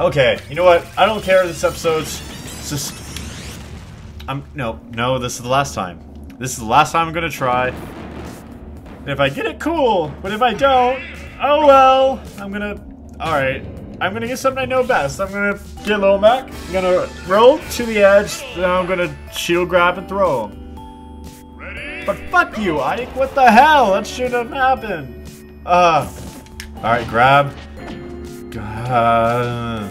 Okay, you know what? I don't care. This episode's just. I'm no, no. This is the last time. This is the last time I'm gonna try. And if I get it, cool. But if I don't, oh well. I'm gonna. All right. I'm gonna get something I know best. I'm gonna get low back. I'm gonna roll to the edge. Then I'm gonna shield grab and throw him. But fuck you, Ike. What the hell? That shouldn't have happened. Uh. All right, grab. God.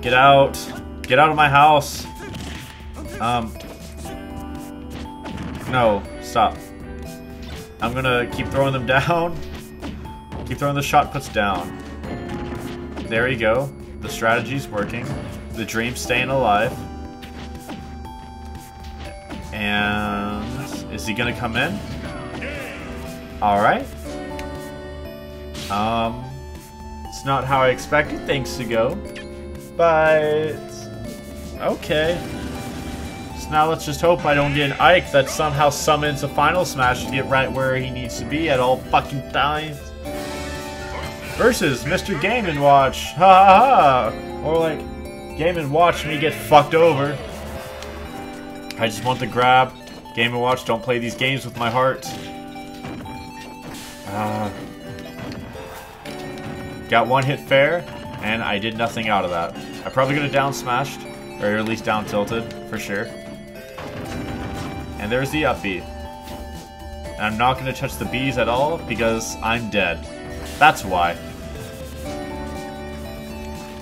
Get out. Get out of my house. Um. No, stop. I'm gonna keep throwing them down. Keep throwing the shot puts down. There you go. The strategy's working. The dream's staying alive. And is he gonna come in? Alright. Um it's not how I expected things to go. But okay. So now let's just hope I don't get an Ike that somehow summons a final smash to get right where he needs to be at all fucking times. Versus Mr. Game & Watch. Ha ha ha. Or like, Game & Watch me get fucked over. I just want the grab. Game & Watch, don't play these games with my heart. Uh, got one hit fair, and I did nothing out of that. I probably could have down smashed, or at least down tilted, for sure. And there's the up. And I'm not going to touch the bees at all, because I'm dead. That's why.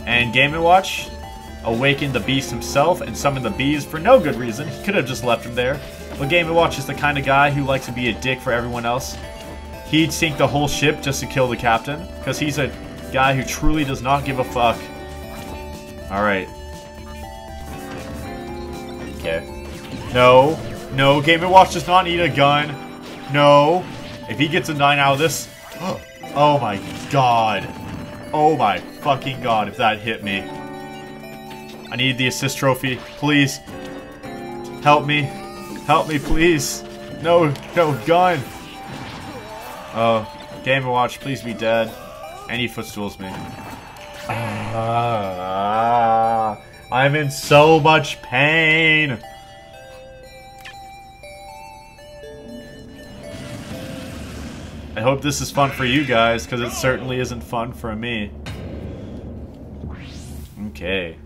And Game & Watch awakened the beast himself and summoned the bees for no good reason. He could have just left him there. But Game & Watch is the kind of guy who likes to be a dick for everyone else. He'd sink the whole ship just to kill the captain, because he's a guy who truly does not give a fuck. Alright. Okay. No. No, Game & Watch does not need a gun. No. If he gets a 9 out of this... Oh my god. Oh my fucking god, if that hit me. I need the assist trophy. Please. Help me. Help me, please. No, no, gun. Oh, Game & Watch, please be dead. He footstools me. Ah, I'm in so much pain. I hope this is fun for you guys, because it certainly isn't fun for me. Okay.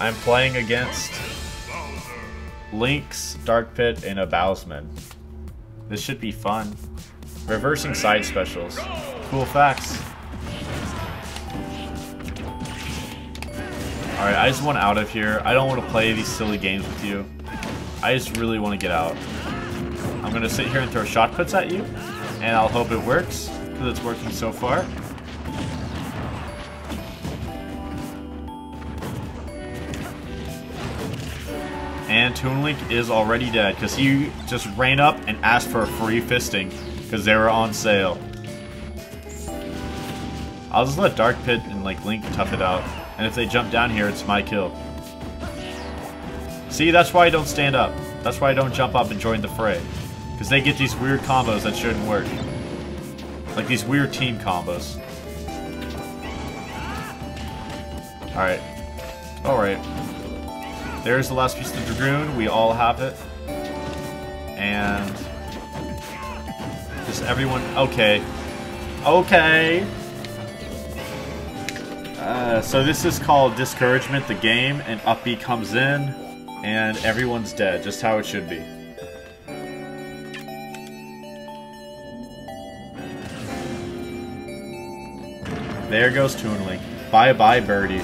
I'm playing against Links, Dark Pit, and a Bowsman. This should be fun. Reversing side specials. Cool facts. Alright, I just want out of here. I don't want to play these silly games with you. I just really want to get out. I'm going to sit here and throw shot puts at you, and I'll hope it works, because it's working so far. And Toon Link is already dead, because he just ran up and asked for a free fisting, because they were on sale. I'll just let Dark Pit and like Link tough it out. And if they jump down here, it's my kill. See, that's why I don't stand up. That's why I don't jump up and join the fray. Because they get these weird combos that shouldn't work. Like these weird team combos. Alright. Alright. There's the last piece of the Dragoon. We all have it. And... Just everyone... Okay. Okay. Uh, so this is called Discouragement, the game, and Up B comes in, and everyone's dead, just how it should be. There goes Toon Link. Bye-bye, Birdie.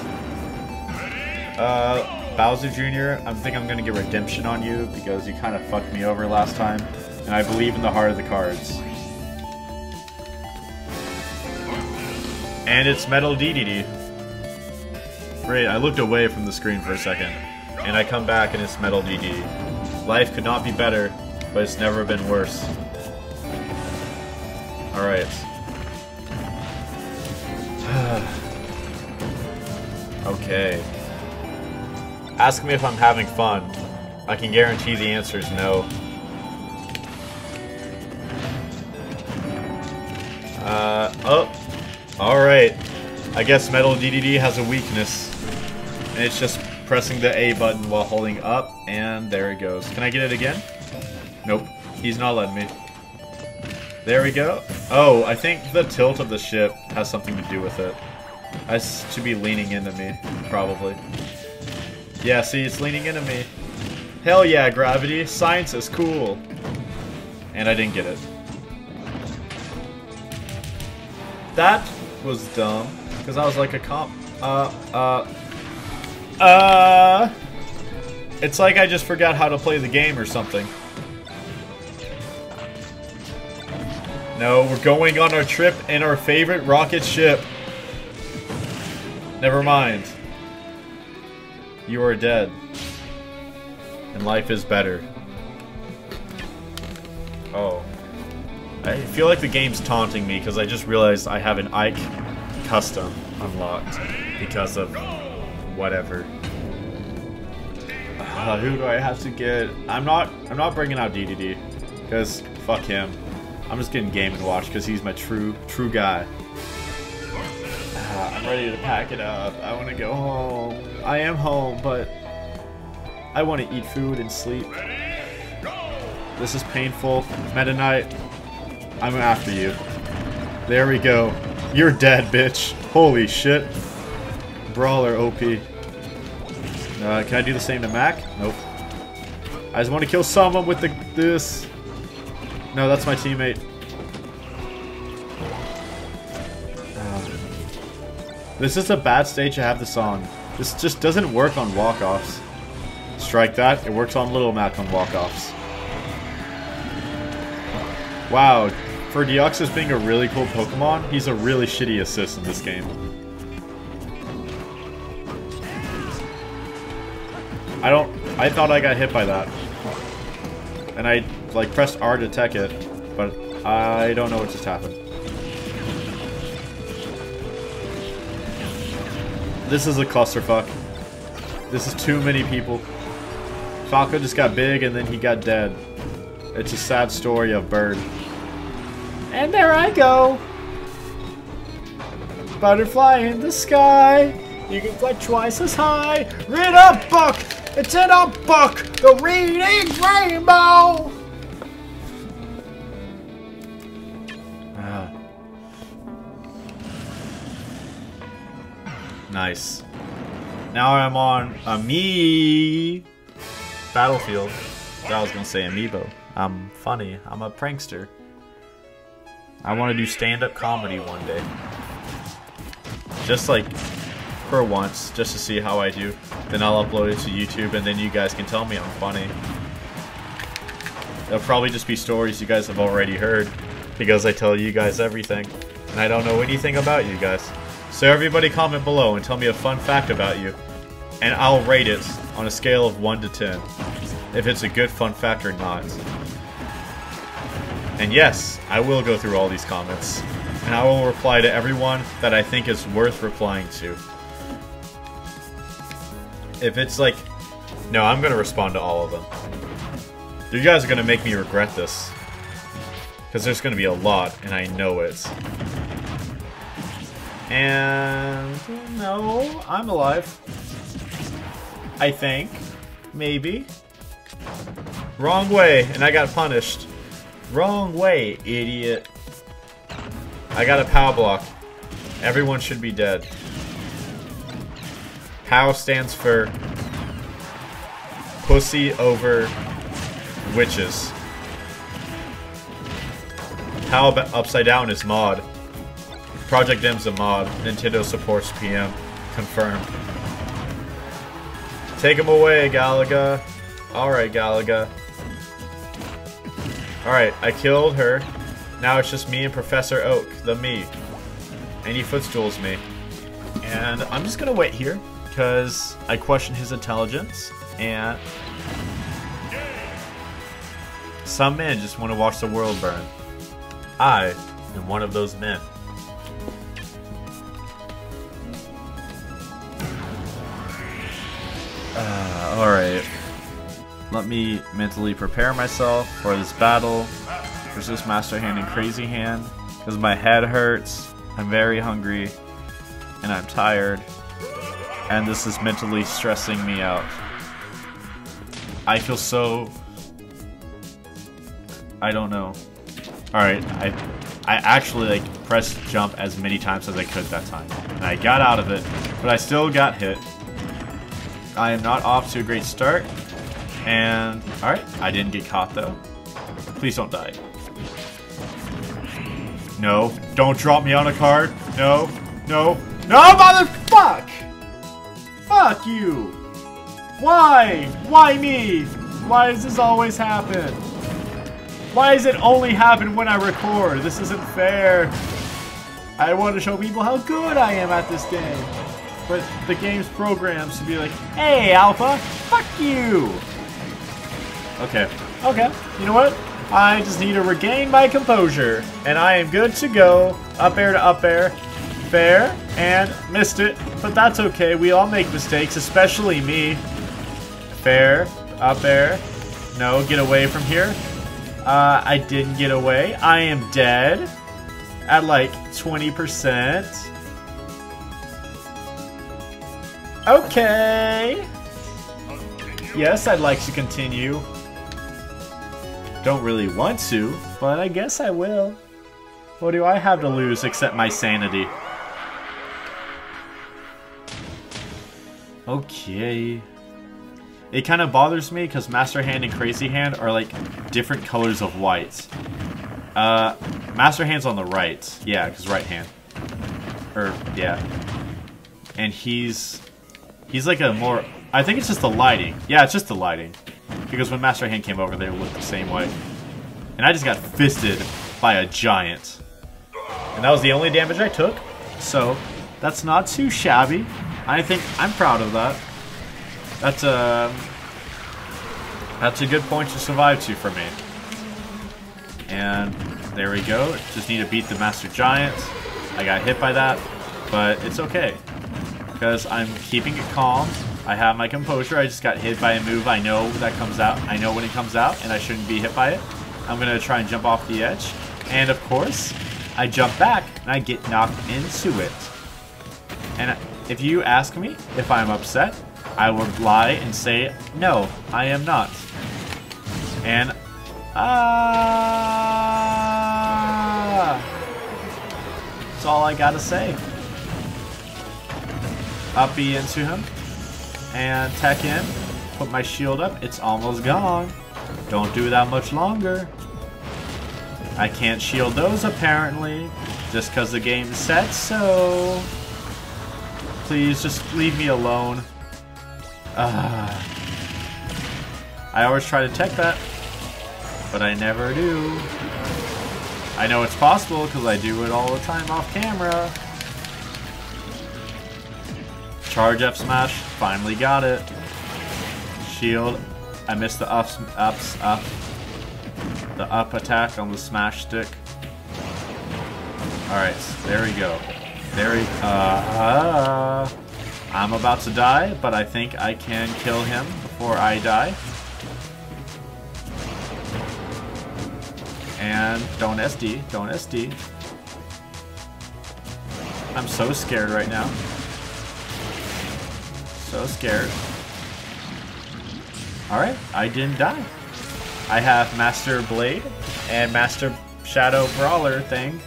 Uh, Bowser Jr., I think I'm gonna get redemption on you, because you kind of fucked me over last time, and I believe in the heart of the cards. And it's Metal DDD. Great, I looked away from the screen for a second, and I come back and it's Metal DDD. Life could not be better, but it's never been worse. Alright. okay. Ask me if I'm having fun. I can guarantee the answer is no. Uh, oh. Alright. I guess Metal DDD has a weakness. And it's just pressing the A button while holding up, and there it goes. Can I get it again? Nope. He's not letting me. There we go. Oh, I think the tilt of the ship has something to do with it. I should be leaning into me, probably. Yeah, see, it's leaning into me. Hell yeah, gravity. Science is cool. And I didn't get it. That was dumb. Because I was like a comp. Uh, uh. Uh. It's like I just forgot how to play the game or something. No, we're going on our trip in our favorite rocket ship. Never mind. You are dead. And life is better. Oh. I feel like the game's taunting me because I just realized I have an Ike custom unlocked because of whatever. Uh, who do I have to get? I'm not. I'm not bringing out DDD because fuck him. I'm just getting Game and Watch because he's my true true guy. Uh, I'm ready to pack it up. I want to go home. I am home, but I want to eat food and sleep. This is painful. Meta Knight, I'm after you. There we go. You're dead, bitch. Holy shit. Brawler OP. Uh, can I do the same to Mac? Nope. I just want to kill someone with the this. No, that's my teammate. Uh, this is a bad stage to have the song. This just doesn't work on walk-offs. Strike that. It works on Little Mac on walk-offs. Wow, for Deoxys being a really cool Pokemon, he's a really shitty assist in this game. I don't... I thought I got hit by that. And I, like, pressed R to tech it, but I don't know what just happened. This is a clusterfuck. This is too many people. Falco just got big and then he got dead. It's a sad story of Bird. And there I go. Butterfly in the sky. You can fly twice as high. Read a book. It's in a book. The Reading Rainbow. Ah. Nice. Now I'm on a me battlefield. I was gonna say amiibo. I'm funny. I'm a prankster. I want to do stand-up comedy one day. Just like for once, just to see how I do. Then I'll upload it to YouTube and then you guys can tell me I'm funny. It'll probably just be stories you guys have already heard because I tell you guys everything. And I don't know anything about you guys. So everybody comment below and tell me a fun fact about you. And I'll rate it on a scale of 1 to 10. If it's a good fun fact or not. And yes, I will go through all these comments. And I will reply to everyone that I think is worth replying to. If it's like... No, I'm to respond to all of them. You guys are to make me regret this. Because there's to be a lot, and I know it. And... No, I'm alive. I think. Maybe. Wrong way, and I got punished. Wrong way, idiot. I got a POW block. Everyone should be dead. POW stands for Pussy Over Witches. POW Upside Down is mod. Project M's a mod. Nintendo supports PM. Confirmed. Take him away, Galaga. Alright, Galaga. Alright, I killed her. Now it's just me and Professor Oak, the me. And he footstools me. And I'm just gonna wait here, because I question his intelligence, and... Some men just want to watch the world burn. I am one of those men. Uh, Alright. Let me mentally prepare myself for this battle versus Master Hand and Crazy Hand. Because my head hurts. I'm very hungry. and I'm tired, and this is mentally stressing me out. I feel so... I don't know. Alright, I I actually like pressed jump as many times as I could that time. And I got out of it, but I still got hit. I am not off to a great start. And, alright, I didn't get caught though. Please don't die. No, don't drop me on a card. No, no, no, motherfuck! Fuck you! Why? Why me? Why does this always happen? Why does it only happen when I record? This isn't fair. I want to show people how good I am at this game. But the game's programs to be like, hey, Alpha, fuck you. Okay, okay. You know what? I just need to regain my composure. And I am good to go. Up air to up air. Fair. And missed it. But that's okay. We all make mistakes, especially me. Fair. Up air. No, get away from here. Uh, I didn't get away. I am dead. At like 20%. Okay. Yes, I'd like to continue. Don't really want to, but I guess I will. What do I have to lose except my sanity? Okay. It kind of bothers me because Master Hand and Crazy Hand are like different colors of white. Uh, Master Hand's on the right. Yeah, because right hand. Or, yeah. And he's... He's like a more... I think it's just the lighting. Yeah, it's just the lighting. Because when Master Hand came over, they looked the same way. And I just got fisted by a giant. And that was the only damage I took. So, that's not too shabby. I think I'm proud of that. That's a that's a good point to survive to for me. And there we go. Just need to beat the Master Giant. I got hit by that, but it's okay. Because I'm keeping it calm. I have my composure. I just got hit by a move I know that comes out. I know when it comes out, and I shouldn't be hit by it. I'm going to try and jump off the edge. And of course, I jump back, and I get knocked into it. And if you ask me if I'm upset, I would lie and say, no, I am not. And, ah, that's all I gotta say. Up B into him, and tech in, put my shield up, it's almost gone. Don't do that much longer. I can't shield those apparently, just because the game said so. Please, just leave me alone. Uh, I always try to tech that, but I never do. I know it's possible because I do it all the time off camera. Charge F smash, finally got it. Shield, I missed the ups, ups, up. The up attack on the smash stick. Alright, there we go. Uh, uh I'm about to die, but I think I can kill him before I die. And don't SD, don't SD. I'm so scared right now. So scared. Alright, I didn't die. I have Master Blade and Master Shadow Brawler thing.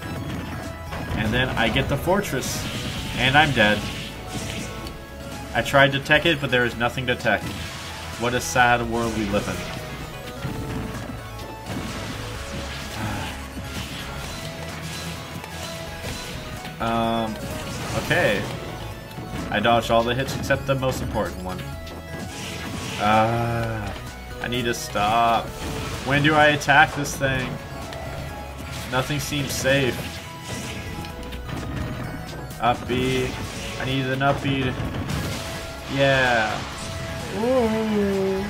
And then I get the Fortress. And I'm dead. I tried to tech it, but there is nothing to tech. What a sad world we live in. um, okay. I dodged all the hits except the most important one. Ah, uh, I need to stop. When do I attack this thing? Nothing seems safe. Up B. I need an up B. Yeah. Ooh.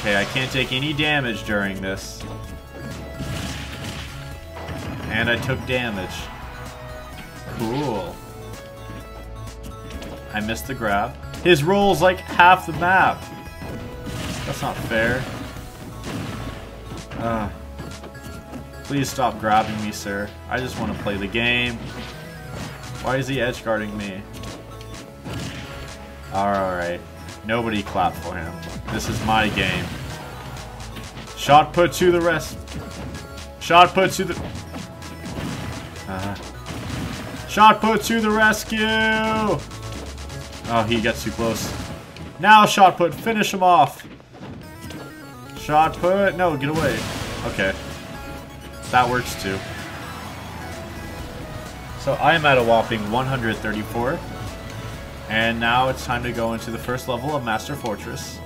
Okay, I can't take any damage during this. And I took damage. Cool. I missed the grab. His roll's like half the map. That's not fair. Uh, please stop grabbing me, sir. I just want to play the game. Why is he edge guarding me? Alright. Nobody clap for him. This is my game. Shot put to the rest. Shot put to the... Uh, shot put to the rescue! Oh, he gets too close. Now shot put, finish him off. Shot put, no, get away. Okay. That works too. So I am at a whopping 134. And now it's time to go into the first level of Master Fortress.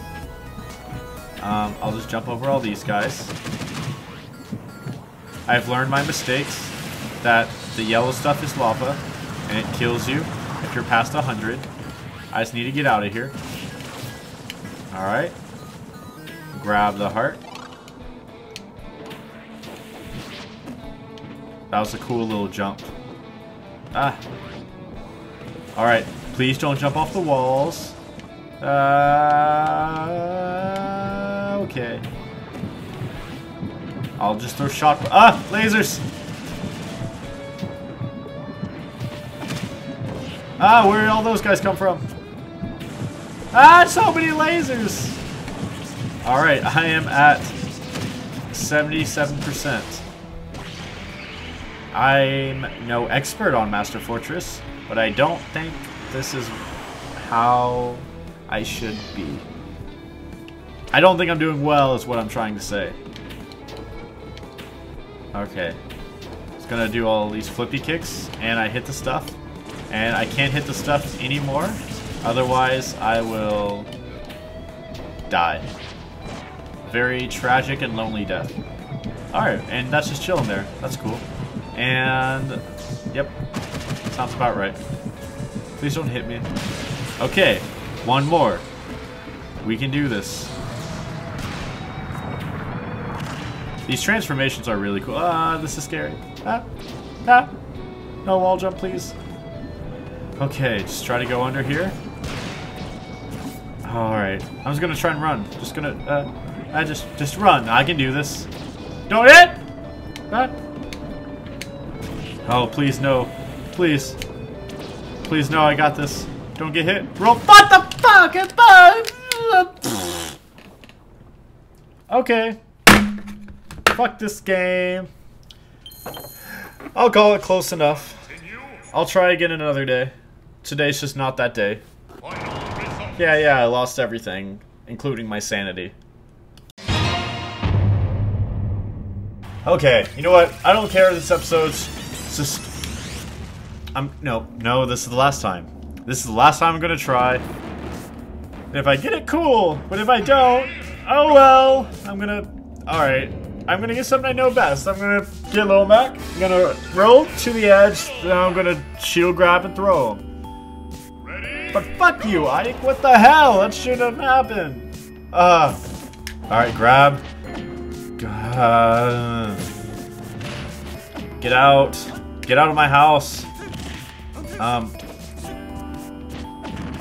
Um, I'll just jump over all these guys. I've learned my mistakes that the yellow stuff is lava and it kills you if you're past 100. I just need to get out of here. Alright. Grab the heart. That was a cool little jump. Ah. Alright. Please don't jump off the walls. Uh, okay. I'll just throw shot. Ah! Lasers! Ah, where did all those guys come from? Ah, so many lasers! Alright, I am at 77%. I'm no expert on Master Fortress, but I don't think this is how I should be. I don't think I'm doing well is what I'm trying to say. Okay. It's gonna do all these flippy kicks, and I hit the stuff. And I can't hit the stuff anymore, otherwise I will die. Very tragic and lonely death. Alright, and that's just chilling there. That's cool. And, yep, sounds about right. Please don't hit me. Okay, one more. We can do this. These transformations are really cool. Ah, this is scary. Ah, ah. No wall jump, please. Okay, just try to go under here. Alright. I'm just gonna try and run. Just gonna, uh, I just, just run. I can do this. Don't hit! That. Oh, please, no. Please. Please, no, I got this. Don't get hit. Roll. What the fuck? Okay. Fuck this game. I'll call it close enough. I'll try again another day. Today's just not that day. Yeah, yeah, I lost everything, including my sanity. Okay, you know what? I don't care if this episode's just I'm no, no, this is the last time. This is the last time I'm gonna try. And if I get it, cool. But if I don't, oh well. I'm gonna, alright. I'm gonna get something I know best. I'm gonna get low Mac. I'm gonna roll to the edge. Then I'm gonna shield grab and throw him. But fuck you, Ike. What the hell? That shouldn't have happened. Uh. Alright, grab. Uh, get out. Get out of my house. Um.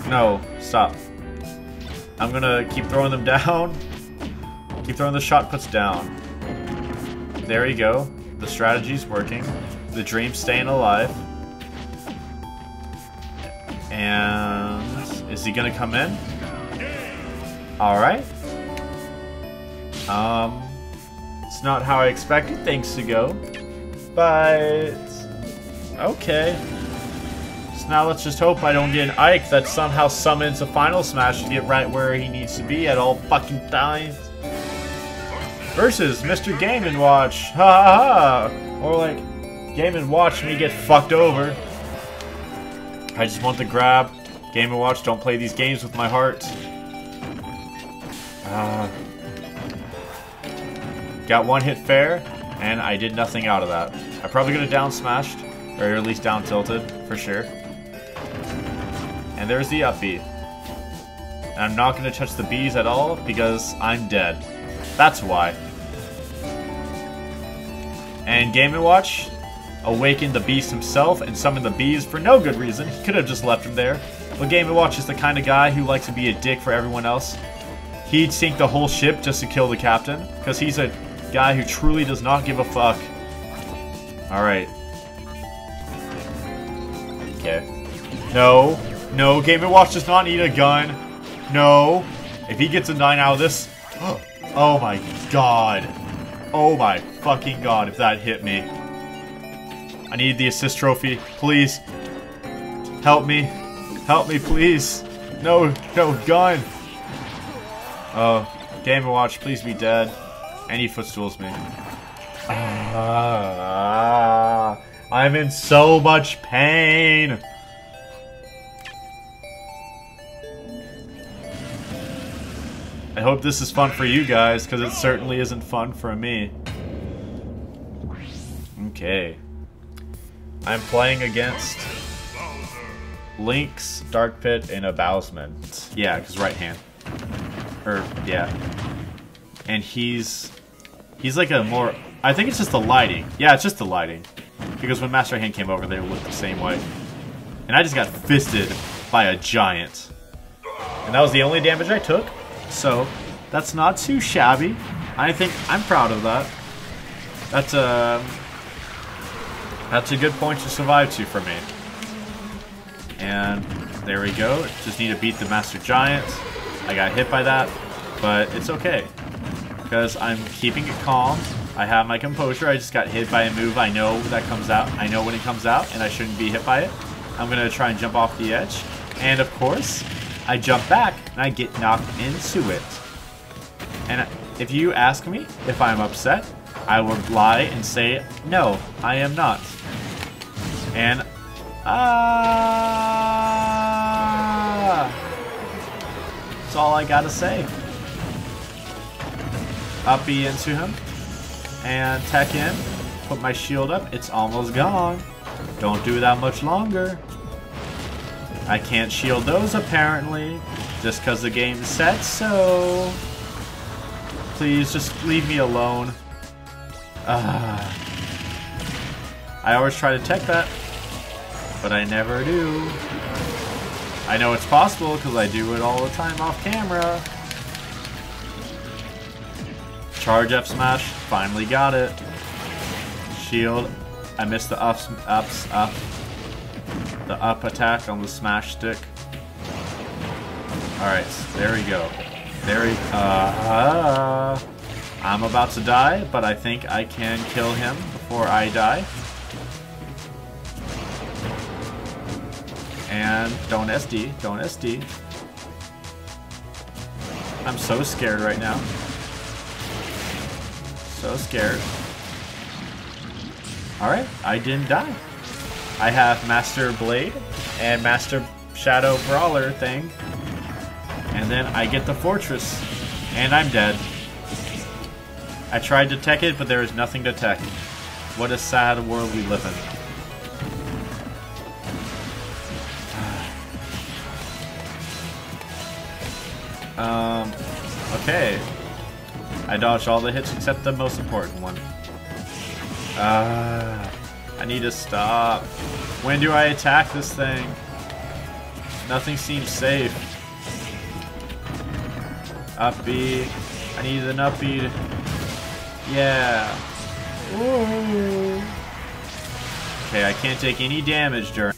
No, stop. I'm gonna keep throwing them down. Keep throwing the shot puts down. There you go. The strategy's working. The dream's staying alive. And is he gonna come in? Alright. Um it's not how I expected things to go. But okay. So now let's just hope I don't get an Ike that somehow summons a Final Smash to get right where he needs to be at all fucking times. Versus Mr. Game & Watch. Ha ha ha. Or like, Game & Watch me get fucked over. I just want the grab. Game & Watch, don't play these games with my heart. Uh, got one hit fair, and I did nothing out of that. I probably could have down smashed, or at least down tilted, for sure. And there's the up B. And I'm not going to touch the bees at all because I'm dead. That's why. And Game & Watch awakened the beast himself and summoned the bees for no good reason. He could have just left him there. But Game & Watch is the kind of guy who likes to be a dick for everyone else. He'd sink the whole ship just to kill the captain. Because he's a guy who truly does not give a fuck. Alright. Okay. No. No, Game & Watch does not need a gun. No. If he gets a 9 out of this... Oh my god. Oh my fucking god, if that hit me. I need the assist trophy. Please. Help me. Help me, please. No, no, gun. Oh, Game & Watch, please be dead. Any footstools me. Ah, I'm in so much pain. I hope this is fun for you guys, because it certainly isn't fun for me. Okay. I'm playing against Links, Dark Pit, and a Bowsman. Yeah, because right hand. Or, yeah. And he's... He's like a more... I think it's just the lighting. Yeah, it's just the lighting. Because when Master Hand came over, they looked the same way. And I just got fisted by a giant. And that was the only damage I took. So, that's not too shabby. I think I'm proud of that. That's a... Um, that's a good point to survive to for me. And there we go. Just need to beat the Master Giant. I got hit by that, but it's okay. Because I'm keeping it calm. I have my composure. I just got hit by a move I know that comes out. I know when it comes out, and I shouldn't be hit by it. I'm going to try and jump off the edge. And of course, I jump back, and I get knocked into it. And if you ask me if I'm upset, I will lie and say, no, I am not. And, ah, that's all I gotta say. Up B into him, and tech in, put my shield up, it's almost gone. Don't do that much longer. I can't shield those apparently, just because the game said so. Please, just leave me alone. Uh, I always try to tech that, but I never do. I know it's possible because I do it all the time off camera. Charge F smash, finally got it. Shield, I missed the ups, ups, up. The up attack on the smash stick. Alright, there we go. There we, uh, uh, I'm about to die, but I think I can kill him before I die. And don't SD, don't SD. I'm so scared right now. So scared. Alright, I didn't die. I have Master Blade and Master Shadow Brawler thing. And then I get the Fortress. And I'm dead. I tried to tech it, but there is nothing to tech. What a sad world we live in. Um, okay. I dodged all the hits except the most important one. Ah, uh, I need to stop. When do I attack this thing? Nothing seems safe. Up B. I need an up B. Yeah. Ooh. Okay, I can't take any damage during...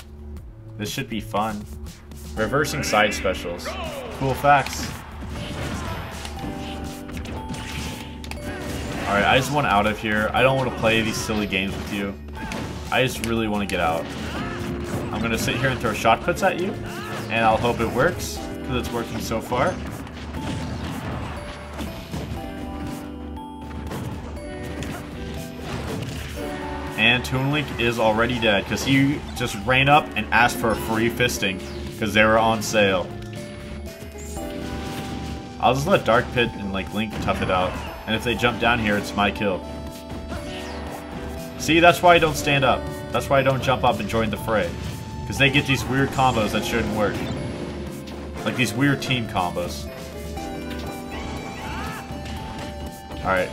This should be fun. Reversing side specials. Cool facts. Alright, I just want out of here. I don't want to play these silly games with you. I just really want to get out. I'm going to sit here and throw shot puts at you, and I'll hope it works, because it's working so far. And Toon Link is already dead, because he just ran up and asked for a free fisting, because they were on sale. I'll just let Dark Pit and like Link tough it out. And if they jump down here, it's my kill. See, that's why I don't stand up. That's why I don't jump up and join the fray. Because they get these weird combos that shouldn't work. Like these weird team combos. Alright.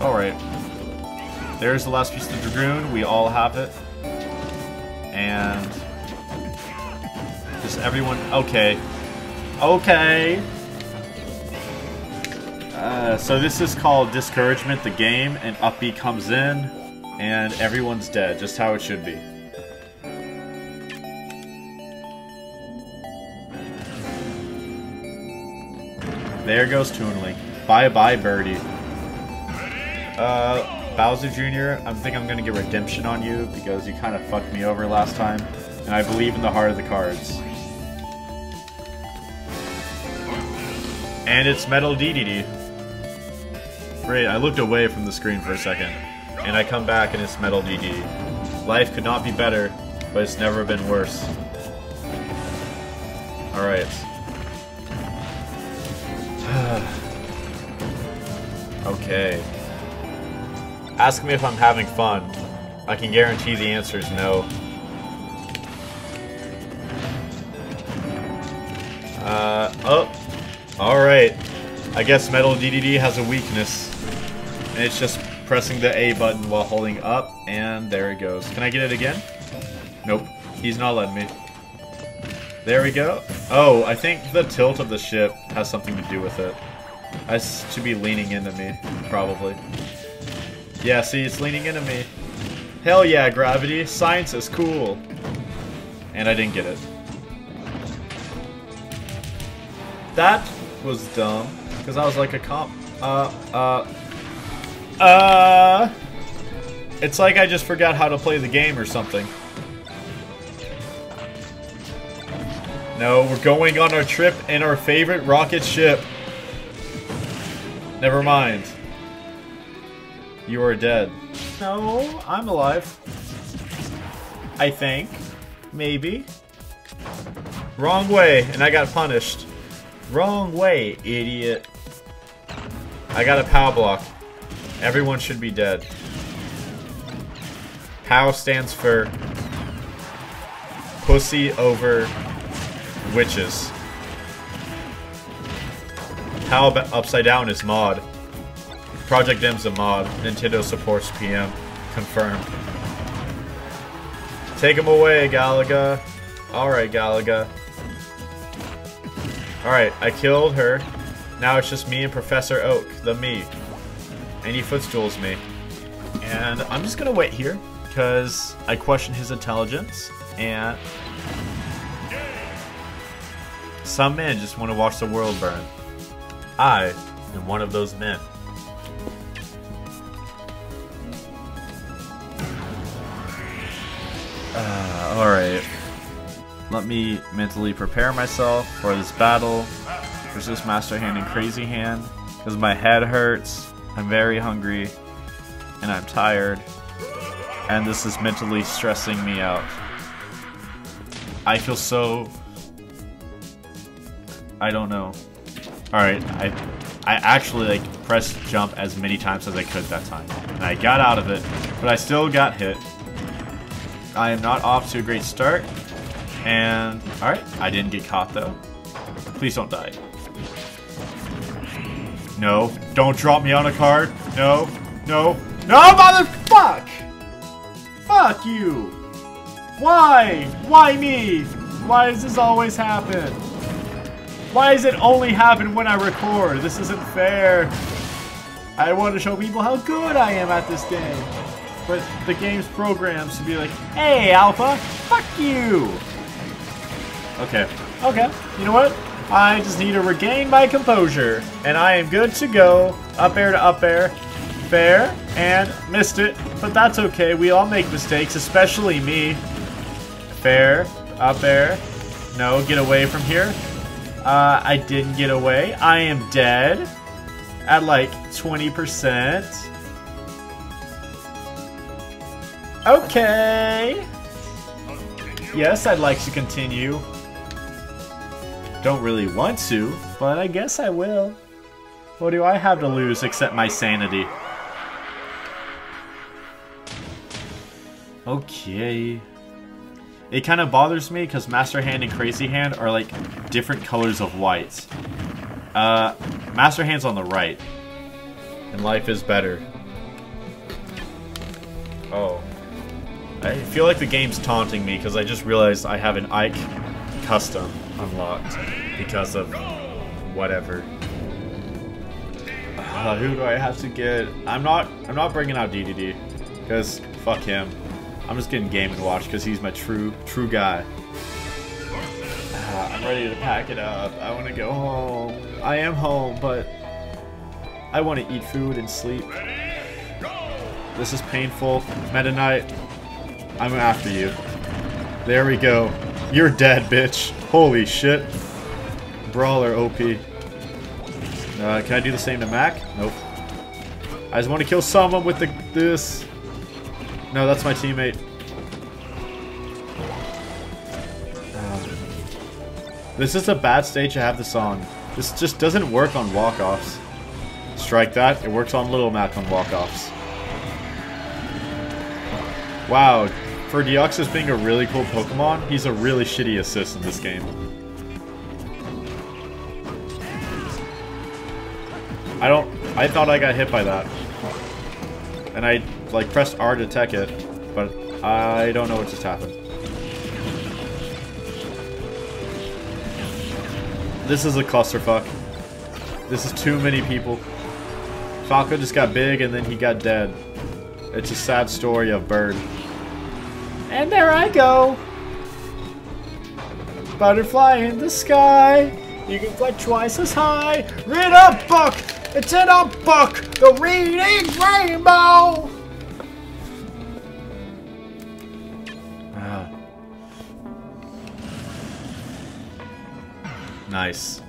Alright. There's the last piece of the Dragoon. We all have it. And... Just everyone... Okay. Okay. Uh, so this is called Discouragement the Game, and Up B comes in, and everyone's dead, just how it should be. There goes Toon Link. Bye-bye, Birdie. Uh, Bowser Jr., I think I'm gonna get redemption on you, because you kind of fucked me over last time, and I believe in the heart of the cards. And it's Metal DDD. Great, I looked away from the screen for a second. And I come back and it's Metal DDD. Life could not be better, but it's never been worse. Alright. okay. Ask me if I'm having fun. I can guarantee the answer is no. Uh, oh. Alright. I guess Metal DDD has a weakness. And it's just pressing the A button while holding up, and there it goes. Can I get it again? Nope. He's not letting me. There we go. Oh, I think the tilt of the ship has something to do with it. I should be leaning into me, probably. Yeah, see, it's leaning into me. Hell yeah, gravity. Science is cool. And I didn't get it. That was dumb. Because I was like a comp. Uh, uh. Uh. It's like I just forgot how to play the game or something. No, we're going on our trip in our favorite rocket ship. Never mind. You are dead. No, I'm alive. I think. Maybe. Wrong way, and I got punished. Wrong way, idiot. I got a POW block. Everyone should be dead. POW stands for Pussy Over Witches. POW Upside Down is mod. Project M's a mod. Nintendo supports PM. Confirmed. Take him away, Galaga. Alright, Galaga. Alright, I killed her. Now it's just me and Professor Oak, the me. And he footstools me. And I'm just gonna wait here, because I question his intelligence, and... Some men just want to watch the world burn. I am one of those men. Uh, Alright. Let me mentally prepare myself for this battle versus Master Hand and Crazy Hand. Because my head hurts, I'm very hungry, and I'm tired. And this is mentally stressing me out. I feel so... I don't know. Alright, I I actually like pressed jump as many times as I could that time. And I got out of it, but I still got hit. I am not off to a great start. And, alright, I didn't get caught though. Please don't die. No, don't drop me on a card. No, no, no, motherfuck! Fuck Fuck you! Why? Why me? Why does this always happen? Why does it only happen when I record? This isn't fair. I want to show people how good I am at this game. But the game's programs to be like, hey, Alpha, fuck you! Okay. Okay. You know what? I just need to regain my composure. And I am good to go. Up air to up air. Fair. And missed it. But that's okay. We all make mistakes, especially me. Fair. Up air. No, get away from here. Uh, I didn't get away. I am dead. At like 20%. Okay. Yes, I'd like to continue. Don't really want to, but I guess I will. What do I have to lose except my sanity? Okay. It kind of bothers me because Master Hand and Crazy Hand are like different colors of white. Uh, Master Hand's on the right. And life is better. Oh. I feel like the game's taunting me because I just realized I have an Ike custom unlocked because of whatever. Uh, who do I have to get? I'm not. I'm not bringing out DDD because fuck him. I'm just getting Game and Watch because he's my true true guy. Uh, I'm ready to pack it up. I want to go home. I am home, but I want to eat food and sleep. This is painful. Meta Knight, I'm after you. There we go. You're dead, bitch. Holy shit. Brawler OP. Uh, can I do the same to Mac? Nope. I just want to kill someone with the this. No, that's my teammate. Uh, this is a bad stage to have this on. This just doesn't work on walk-offs. Strike that. It works on Little Mac on walk-offs. Wow, for Deoxys being a really cool Pokemon, he's a really shitty assist in this game. I don't... I thought I got hit by that. And I, like, pressed R to tech it, but I don't know what just happened. This is a clusterfuck. This is too many people. Falco just got big and then he got dead. It's a sad story of Bird. And there I go! Butterfly in the sky! You can fly twice as high! Read a book! It's in a book! The Reading Rainbow! Ah. Nice.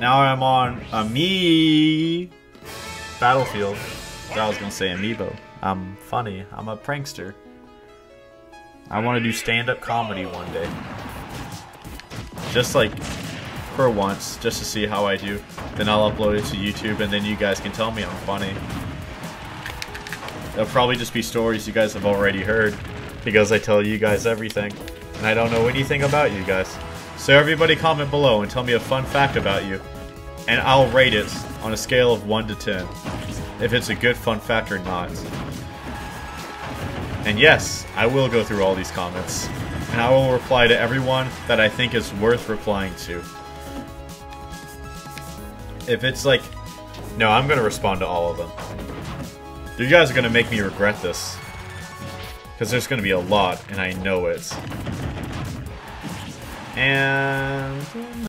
Now I'm on a me battlefield. I was gonna say amiibo. I'm funny. I'm a prankster. I want to do stand-up comedy one day. Just like for once, just to see how I do. Then I'll upload it to YouTube and then you guys can tell me I'm funny. They'll probably just be stories you guys have already heard because I tell you guys everything. And I don't know anything about you guys. So everybody comment below and tell me a fun fact about you. And I'll rate it on a scale of 1 to 10. If it's a good fun fact or not. And yes, I will go through all these comments. And I will reply to everyone that I think is worth replying to. If it's like... No, I'm going to respond to all of them. You guys are going to make me regret this. Because there's going to be a lot, and I know it. And...